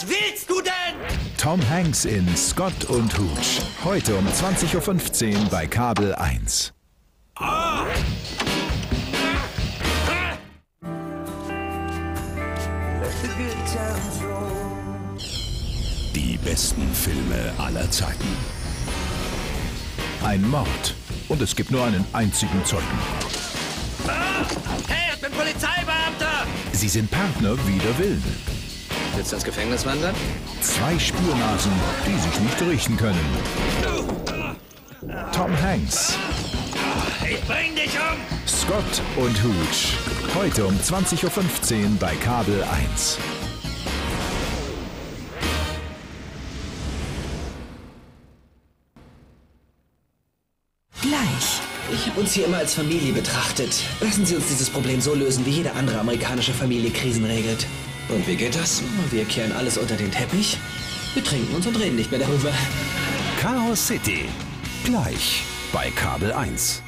Was willst du denn? Tom Hanks in Scott und Hooch. Heute um 20.15 Uhr bei Kabel 1. Die besten Filme aller Zeiten. Ein Mord. Und es gibt nur einen einzigen Zeugen. Hey, ich bin Polizeibeamter! Sie sind Partner wider Willen. Willst du ins Gefängnis wandern? Zwei Spürnasen, die sich nicht richten können. Tom Hanks, Ich bring dich um! Scott und Hooch. Heute um 20.15 Uhr bei Kabel 1. Gleich. Ich habe uns hier immer als Familie betrachtet. Lassen Sie uns dieses Problem so lösen, wie jede andere amerikanische Familie Krisen regelt. Und wie geht das? Wir kehren alles unter den Teppich, betrinken uns und reden nicht mehr darüber. Chaos City. Gleich bei Kabel 1.